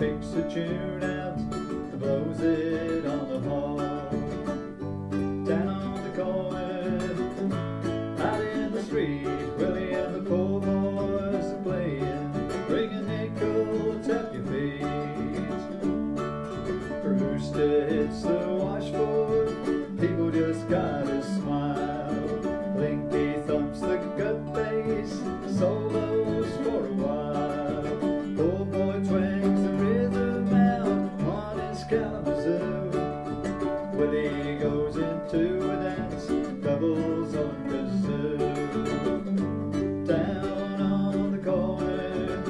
picks a tune out and blows it on the horn. Down on the corner, out in the street, Willie and the poor boys are playing. Bring a nickel, tap your feet. Rooster hits the washboard, people just gotta Kalamazoo. Willie goes into a dance, doubles on kazoo. Down on the corner,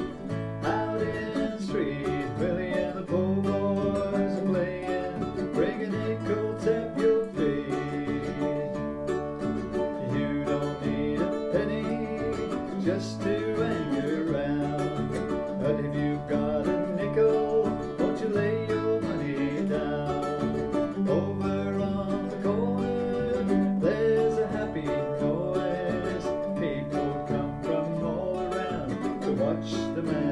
out in the street, Willie and the poor boys are playing. Bring a nickel, tap your feet. You don't need a penny just to watch the magic